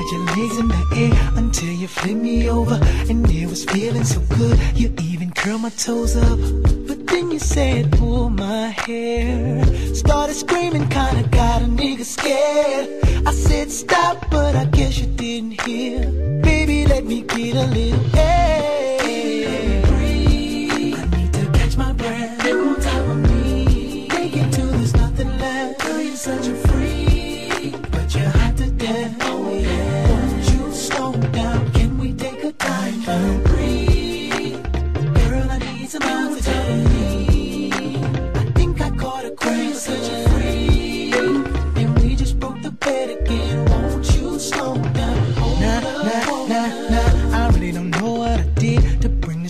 Spread your legs in the air until you flipped me over. And it was feeling so good, you even curled my toes up. But then you said, pull my hair. Started screaming, kinda got a nigga scared. I said, stop, but I guess you didn't hear. Baby, let me get a little air.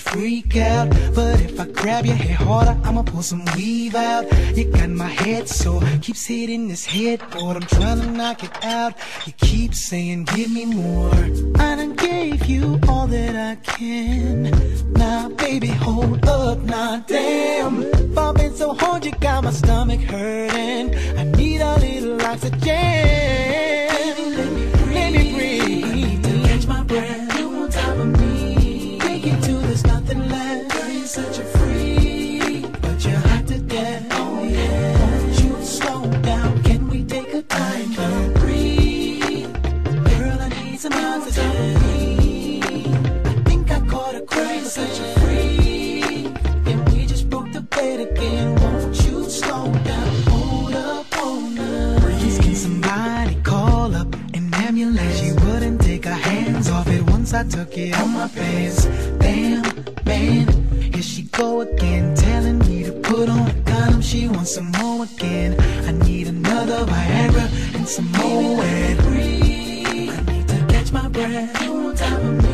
Freak out. But if I grab your hair harder, I'ma pull some weave out. You got my head so keeps hitting this headboard. I'm trying to knock it out. You keep saying, give me more. I done gave you all that I can. Now, baby, hold up, now, damn. Bumping so hard, you got my stomach hurting. I need a little oxygen. Such a freak. And we just broke the bed again. Won't you slow down? Hold up, hold up. Please can somebody call up an ambulance? She wouldn't take her hands off it once I took it on my pants. Damn, man, here she go again, telling me to put on a condom. She wants some more again. I need another Viagra and some more. Breathe. I need to catch my breath. You on top of me.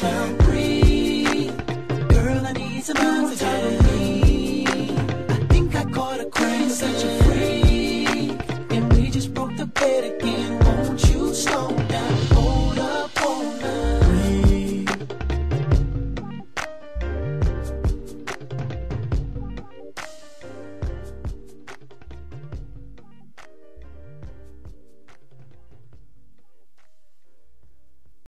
country. Girl, I need some